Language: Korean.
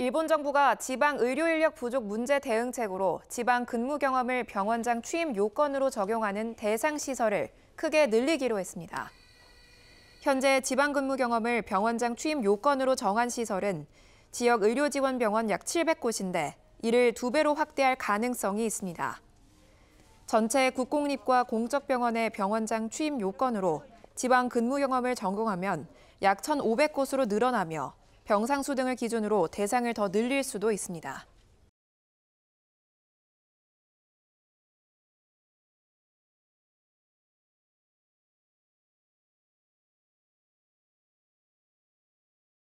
일본 정부가 지방 의료 인력 부족 문제 대응책으로 지방 근무 경험을 병원장 취임 요건으로 적용하는 대상 시설을 크게 늘리기로 했습니다. 현재 지방 근무 경험을 병원장 취임 요건으로 정한 시설은 지역 의료지원병원 약 700곳인데 이를 두 배로 확대할 가능성이 있습니다. 전체 국공립과 공적병원의 병원장 취임 요건으로 지방 근무 경험을 전공하면 약 1,500곳으로 늘어나며 병상수 등을 기준으로 대상을 더 늘릴 수도 있습니다.